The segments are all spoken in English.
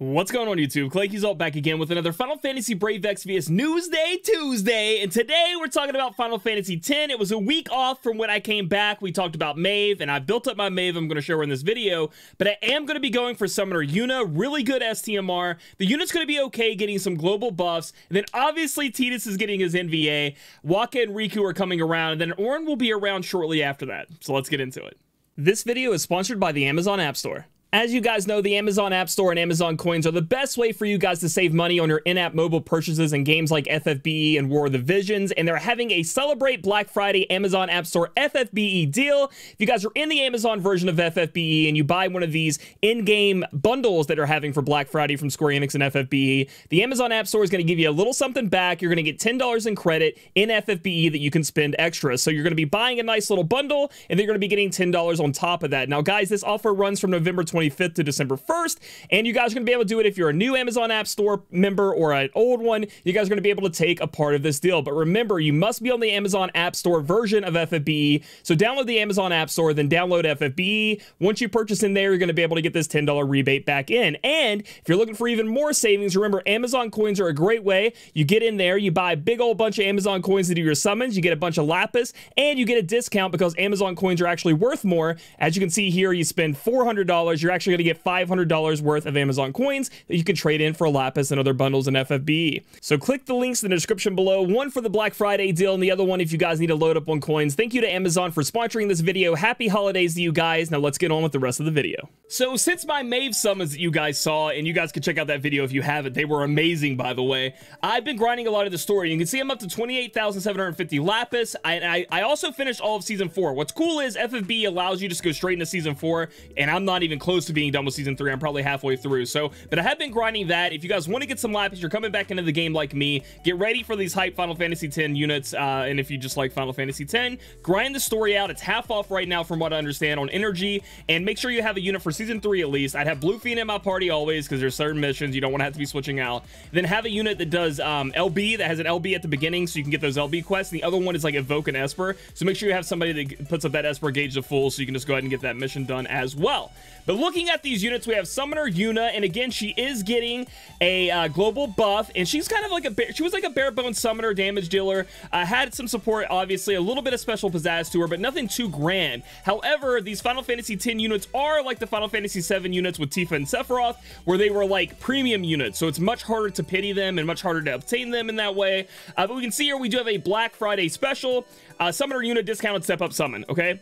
What's going on YouTube? Clay Claykeys back again with another Final Fantasy Brave Exvius Newsday Tuesday, and today we're talking about Final Fantasy X. It was a week off from when I came back. We talked about Maeve, and I built up my Maeve I'm going to show her in this video, but I am going to be going for Summoner Yuna, really good STMR. The unit's going to be okay getting some global buffs, and then obviously Tidus is getting his NVA. Wakka and Rikku are coming around, and then Auron will be around shortly after that. So let's get into it. This video is sponsored by the Amazon App Store. As you guys know, the Amazon App Store and Amazon Coins are the best way for you guys to save money on your in-app mobile purchases in games like FFBE and War of the Visions, and they're having a Celebrate Black Friday Amazon App Store FFBE deal. If you guys are in the Amazon version of FFBE and you buy one of these in-game bundles that are having for Black Friday from Square Enix and FFBE, the Amazon App Store is going to give you a little something back. You're going to get $10 in credit in FFBE that you can spend extra. So you're going to be buying a nice little bundle, and then you're going to be getting $10 on top of that. Now, guys, this offer runs from November 20 25th to December 1st. And you guys are going to be able to do it if you're a new Amazon App Store member or an old one. You guys are going to be able to take a part of this deal. But remember, you must be on the Amazon App Store version of FFBE. So download the Amazon App Store, then download FFBE. Once you purchase in there, you're going to be able to get this $10 rebate back in. And if you're looking for even more savings, remember Amazon coins are a great way. You get in there, you buy a big old bunch of Amazon coins to do your summons, you get a bunch of lapis, and you get a discount because Amazon coins are actually worth more. As you can see here, you spend $400, you're actually going to get get $500 worth of Amazon coins that you can trade in for Lapis and other bundles in FFB. So click the links in the description below, one for the Black Friday deal and the other one if you guys need to load up on coins. Thank you to Amazon for sponsoring this video. Happy holidays to you guys. Now let's get on with the rest of the video. So since my Maeve summons that you guys saw, and you guys can check out that video if you haven't, they were amazing by the way. I've been grinding a lot of the story. You can see I'm up to 28,750 Lapis. I, I, I also finished all of Season 4. What's cool is FFB allows you to go straight into Season 4, and I'm not even close to being done with season three. I'm probably halfway through. So, but I have been grinding that. If you guys want to get some lapis, you're coming back into the game like me. Get ready for these hype Final Fantasy X units. Uh, and if you just like Final Fantasy X, grind the story out. It's half off right now from what I understand on energy. And make sure you have a unit for season three at least. I'd have Blue Fiend in my party always because there's certain missions you don't want to have to be switching out. Then have a unit that does um, LB that has an LB at the beginning so you can get those LB quests. And the other one is like evoke an Esper. So make sure you have somebody that puts up that Esper gauge to full so you can just go ahead and get that mission done as well. But looking at these units, we have Summoner Yuna, and again, she is getting a uh, global buff, and she's kind of like a, she was like a bare bones Summoner damage dealer, uh, had some support, obviously, a little bit of special pizzazz to her, but nothing too grand. However, these Final Fantasy X units are like the Final Fantasy VII units with Tifa and Sephiroth, where they were like premium units, so it's much harder to pity them and much harder to obtain them in that way. Uh, but we can see here we do have a Black Friday special, uh, Summoner unit discounted step up summon, okay?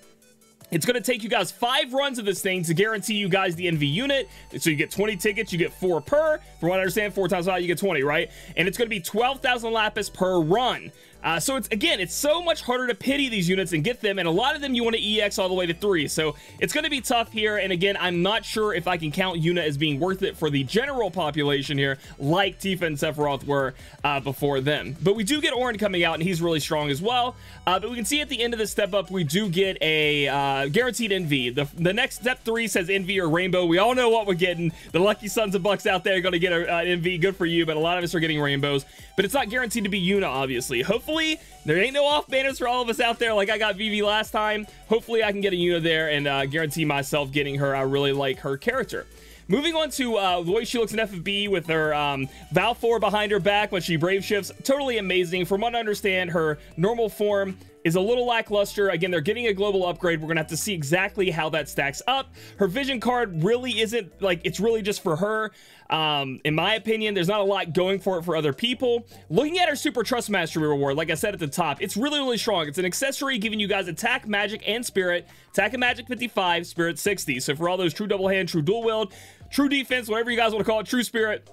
It's going to take you guys five runs of this thing to guarantee you guys the NV unit. So you get 20 tickets, you get four per. From what I understand, four times five, you get 20, right? And it's going to be 12,000 lapis per run. Uh, so it's again, it's so much harder to pity these units and get them, and a lot of them you want to EX all the way to three. So it's going to be tough here. And again, I'm not sure if I can count Yuna as being worth it for the general population here, like Tifa and Sephiroth were uh, before them. But we do get Auron coming out, and he's really strong as well. Uh, but we can see at the end of the step up, we do get a uh, guaranteed NV. The, the next step three says NV or Rainbow. We all know what we're getting. The lucky sons of Bucks out there are going to get an NV. Good for you, but a lot of us are getting Rainbows. But it's not guaranteed to be Yuna, obviously. Hopefully hopefully there ain't no off banners for all of us out there like I got Vivi last time. Hopefully I can get a unit there and uh, guarantee myself getting her. I really like her character. Moving on to uh, the way she looks in FFB with her um, 4 behind her back when she brave shifts. Totally amazing. From what I understand, her normal form is a little lackluster. Again, they're getting a global upgrade. We're going to have to see exactly how that stacks up. Her vision card really isn't, like, it's really just for her. Um, in my opinion, there's not a lot going for it for other people. Looking at her Super Trust Mastery reward, like I said at the top, it's really, really strong. It's an accessory giving you guys attack, magic, and spirit. Attack and magic 55, spirit 60. So for all those true double hand, true dual wield, true defense, whatever you guys want to call it, true spirit,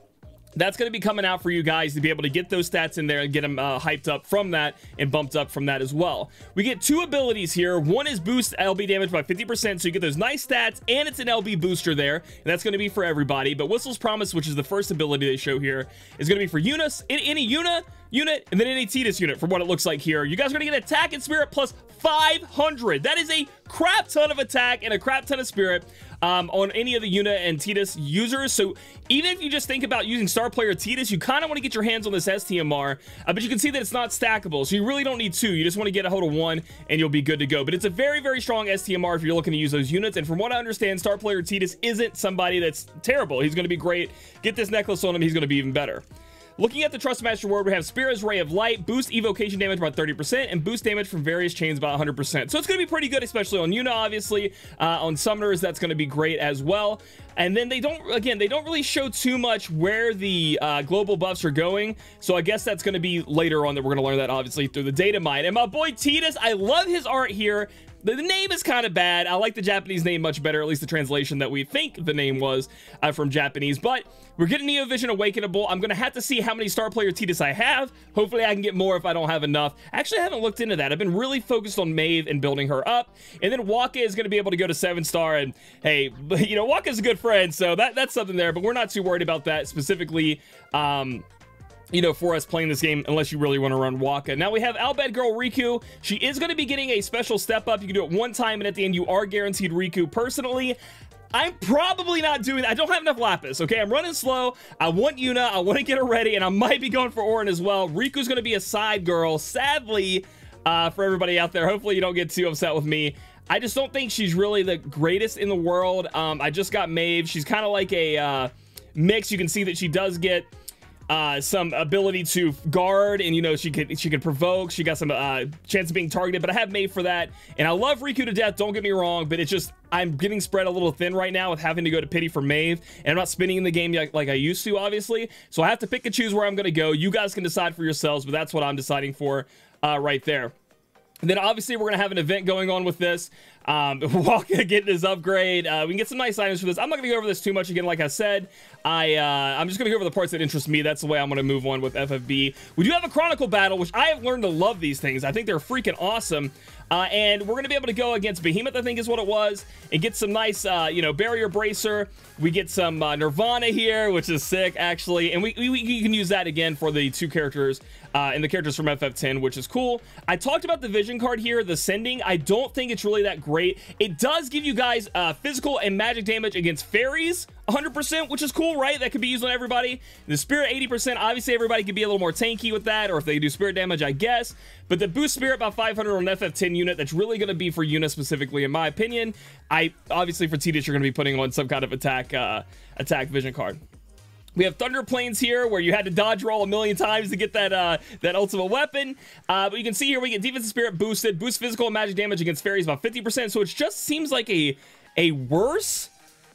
that's going to be coming out for you guys to be able to get those stats in there and get them uh, hyped up from that and bumped up from that as well. We get two abilities here. One is boost LB damage by 50%, so you get those nice stats, and it's an LB booster there, and that's going to be for everybody. But Whistle's Promise, which is the first ability they show here, is going to be for Yuna's. Any Yuna unit and then any Tidus unit from what it looks like here. You guys are going to get attack and spirit plus 500. That is a crap ton of attack and a crap ton of spirit. Um, on any of the Yuna and Tidus users. So even if you just think about using star player Tidus, you kind of want to get your hands on this STMR, uh, but you can see that it's not stackable. So you really don't need two. You just want to get a hold of one and you'll be good to go. But it's a very, very strong STMR if you're looking to use those units. And from what I understand, star player Tidus isn't somebody that's terrible. He's going to be great. Get this necklace on him. He's going to be even better. Looking at the Trust Master word, we have Spirit's Ray of Light, boost evocation damage about 30%, and boost damage from various chains about 100%. So it's going to be pretty good, especially on Yuna, obviously. Uh, on Summoners, that's going to be great as well. And then they don't, again, they don't really show too much where the uh, global buffs are going. So I guess that's going to be later on that we're going to learn that, obviously, through the data mine. And my boy Tidus, I love his art here. The, name is kind of bad. I like the Japanese name much better, at least the translation that we think the name was uh, from Japanese. But we're getting Neo Vision Awakenable. I'm going to have to see how many star player Tidus I have. Hopefully I can get more if I don't have enough. Actually, I haven't looked into that. I've been really focused on Maeve and building her up. And then Wakka is going to be able to go to 7 star. And hey, you know, Wakka's a good friend, so that, that's something there. But we're not too worried about that specifically. Um, you know, for us playing this game, unless you really want to run Wakka. Now we have Al Bhed Girl Rikku. She is going to be getting a special step up. You can do it one time, and at the end, you are guaranteed Rikku. Personally, I'm probably not doing. I don't have enough Lapis, okay? I'm running slow. I want Yuna. I want to get her ready, and I might be going for Auron as well. Rikku's going to be a side girl. Sadly, uh, for everybody out there, hopefully you don't get too upset with me. I just don't think she's really the greatest in the world. Um, I just got Maeve. She's kind of like a uh, mix. You can see that she does get uh, some ability to guard, and you know she could she could provoke. She got some uh, chance of being targeted, but I have Maeve for that, and I love Rikku to death. Don't get me wrong, but it's just I'm getting spread a little thin right now with having to go to pity for Maeve, and I'm not spinning in the game like, like I used to, obviously. So I have to pick and choose where I'm going to go. You guys can decide for yourselves, but that's what I'm deciding for uh, right there. And then obviously we're gonna have an event going on with this. Um, Wakka getting his upgrade. Uh, we can get some nice items for this. I'm not gonna go over this too much again. Like I said, I uh, I'm just gonna go over the parts that interest me. That's the way I'm gonna move on with FFB. We do have a Chronicle battle, which I have learned to love these things. I think they're freaking awesome. Uh, and we're going to be able to go against Behemoth, I think is what it was, and get some nice, uh, you know, Barrier Bracer. We get some uh, Nirvana here, which is sick, actually. And we, we, we can use that again for the two characters uh, and the characters from FF10, which is cool. I talked about the vision card here, the sending. I don't think it's really that great. It does give you guys uh, physical and magic damage against fairies, 100%, which is cool, right? That could be used on everybody. The spirit 80%, obviously everybody could be a little more tanky with that, or if they do spirit damage, I guess. But the boost spirit about 500 on FF10 unit, that's really going to be for Yuna specifically, in my opinion. I Obviously for Tidus, you're going to be putting on some kind of attack, uh, attack vision card. We have Thunder Plains here, where you had to dodge roll a million times to get that uh, that ultimate weapon. Uh, but you can see here we get Defensive Spirit boosted, boost physical and magic damage against fairies about 50%. So it just seems like a a worse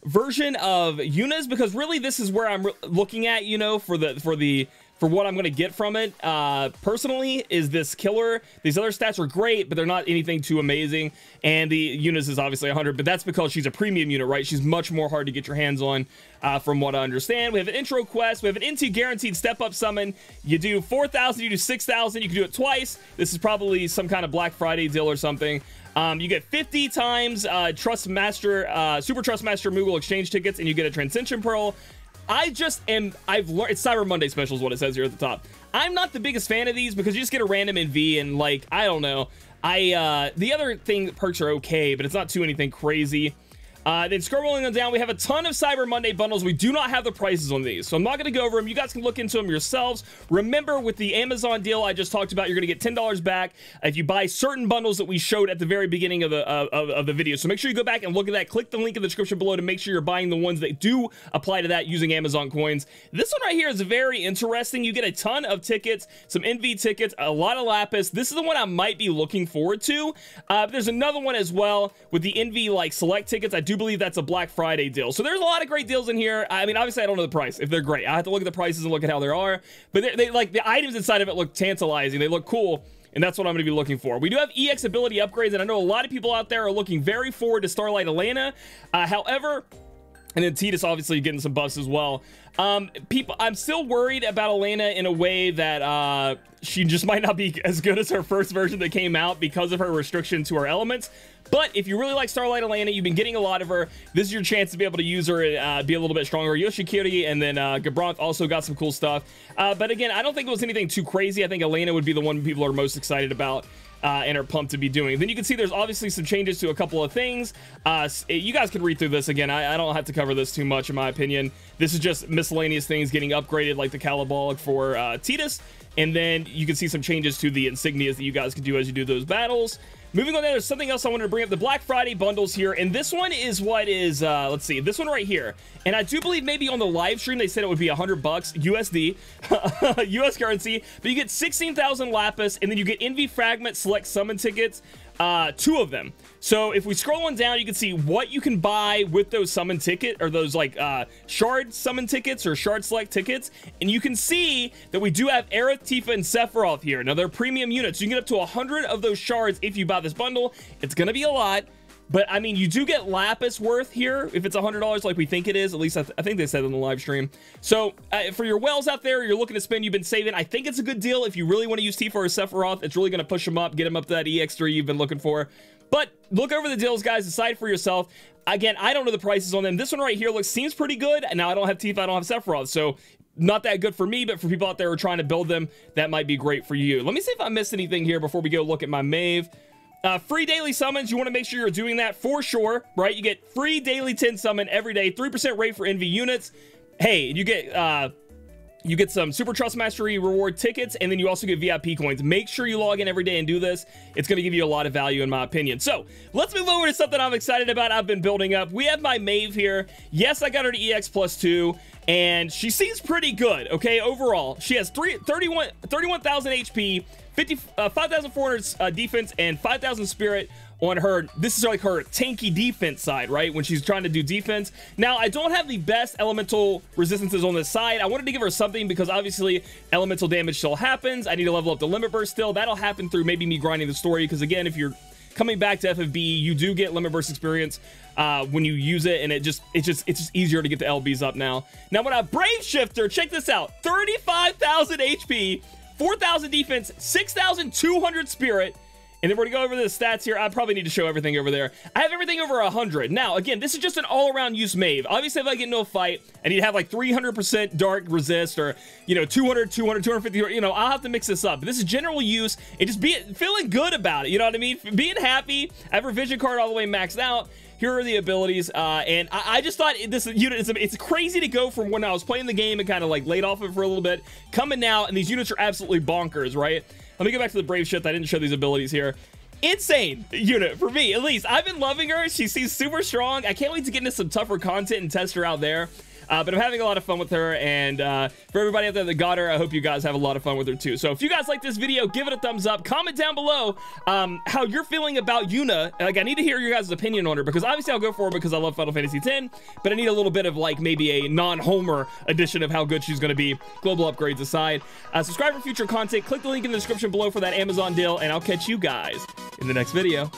version of Yuna's because really this is where I'm looking at, you know, for the for the for what I'm going to get from it, uh, personally, is this killer. These other stats are great, but they're not anything too amazing. And the Yuna's is obviously 100, but that's because she's a premium unit, right? She's much more hard to get your hands on, uh, from what I understand. We have an intro quest. We have an NT guaranteed step-up summon. You do 4,000, you do 6,000. You can do it twice. This is probably some kind of Black Friday deal or something. Um, you get 50 times uh, Trust Master, uh, Super Trust Master Moogle exchange tickets, and you get a Transcension Pearl. I just am, I've learned, it's Cyber Monday special is what it says here at the top. I'm not the biggest fan of these because you just get a random NV and like, I don't know. I, uh, the other thing, perks are okay, but it's not too anything crazy. Uh, then scrolling them down, we have a ton of Cyber Monday bundles. We do not have the prices on these, so I'm not going to go over them. You guys can look into them yourselves. Remember, with the Amazon deal I just talked about, you're going to get $10 back if you buy certain bundles that we showed at the very beginning of the uh, of, of, the video. So make sure you go back and look at that. Click the link in the description below to make sure you're buying the ones that do apply to that using Amazon coins. This one right here is very interesting. You get a ton of tickets, some NV tickets, a lot of Lapis. This is the one I might be looking forward to. Uh, there's another one as well with the NV like select tickets. I do believe that's a Black Friday deal. So there's a lot of great deals in here. I mean, obviously I don't know the price if they're great. I have to look at the prices and look at how they are. But they, they like the items inside of it look tantalizing. They look cool. And that's what I'm going to be looking for. We do have EX ability upgrades, and I know a lot of people out there are looking very forward to Starlight Elena. Uh, however, and then Tidus obviously getting some buffs as well. Um, people, I'm still worried about Elena in a way that uh, she just might not be as good as her first version that came out because of her restriction to her elements. But if you really like Starlight Elena, you've been getting a lot of her. This is your chance to be able to use her and uh, be a little bit stronger. Yoshikiri and then uh, Gabranth also got some cool stuff. Uh, but again, I don't think it was anything too crazy. I think Elena would be the one people are most excited about. Uh, and are pumped to be doing. Then you can see there's obviously some changes to a couple of things. Uh, you guys can read through this again. I, I, don't have to cover this too much in my opinion. This is just miscellaneous things getting upgraded like the Caladbolg for uh, Tidus. And then you can see some changes to the insignias that you guys can do as you do those battles. Moving on, there's something else I wanted to bring up. The Black Friday bundles here. And this one is what is, uh, let's see, this one right here. And I do believe maybe on the live stream, they said it would be 100 bucks USD, US currency. But you get 16,000 Lapis, and then you get NV Fragment Select Summon tickets uh, two of them. So if we scroll on down, you can see what you can buy with those summon ticket or those like uh, shard summon tickets or shard select tickets. And you can see that we do have Aerith, Tifa, and Sephiroth here. Now they're premium units. You can get up to 100 of those shards if you buy this bundle. It's going to be a lot. But, I mean, you do get Lapis worth here if it's $100 like we think it is. At least I, th I think they said in the live stream. So, uh, for your wells out there, you're looking to spend, you've been saving, I think it's a good deal. If you really want to use Tifa or Sephiroth, it's really going to push them up, get them up to that EX3 you've been looking for. But look over the deals, guys. Decide for yourself. Again, I don't know the prices on them. This one right here looks seems pretty good. And now I don't have Tifa, I don't have Sephiroth. So not that good for me, but for people out there who are trying to build them, that might be great for you. Let me see if I missed anything here before we go look at my Maeve. Uh, free daily summons, you want to make sure you're doing that for sure, right? You get free daily 10 summon every day, 3% rate for NV units. Hey, you get uh, you get some Super Trust Mastery reward tickets, and then you also get VIP coins. Make sure you log in every day and do this. It's going to give you a lot of value, in my opinion. So, let's move over to something I'm excited about. I've been building up. We have my Maeve here. Yes, I got her to EX plus 2, and she seems pretty good, okay, overall. She has 31,000 31, HP, 50, uh, 5,400 uh, defense and 5,000 spirit on her. This is like her tanky defense side, right? When she's trying to do defense. Now, I don't have the best elemental resistances on this side. I wanted to give her something because obviously elemental damage still happens. I need to level up the limit burst still. That'll happen through maybe me grinding the story because again, if you're coming back to FFB, you do get limit burst experience uh, when you use it, and it just it's just it's just easier to get the LBs up now. Now, when I Brave Shifter, check this out: 35,000 HP, 4,000 defense, 6,200 spirit. And then we're going to go over the stats here. I probably need to show everything over there. I have everything over 100. Now, again, this is just an all-around use Maeve. Obviously, if I get into a fight, I need to have like 300% dark resist or, you know, 200, 200, 250, you know, I'll have to mix this up. But this is general use and just be feeling good about it. You know what I mean? Being happy. I have her vision card all the way maxed out here are the abilities uh, and I, I, just thought this unit is it's crazy to go from when I was playing the game and kind of like laid off it for a little bit coming now and these units are absolutely bonkers right? Let me go back to the brave shit I didn't show these abilities here. Insane unit for me at least. I've been loving her. She seems super strong. I can't wait to get into some tougher content and test her out there uh, but I'm having a lot of fun with her, and uh, for everybody out there that got her, I hope you guys have a lot of fun with her too. So if you guys like this video, give it a thumbs up. Comment down below um, how you're feeling about Yuna. Like, I need to hear your guys' opinion on her, because obviously I'll go for her because I love Final Fantasy X, but I need a little bit of, like, maybe a non-Homer edition of how good she's going to be, global upgrades aside. Uh, subscribe for future content. Click the link in the description below for that Amazon deal, and I'll catch you guys in the next video.